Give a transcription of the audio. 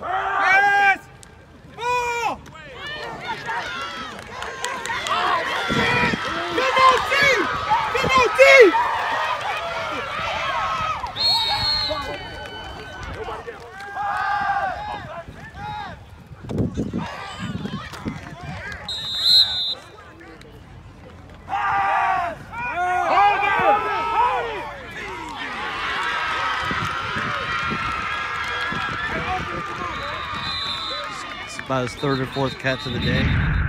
Yes! Ball! About his third or fourth catch of the day.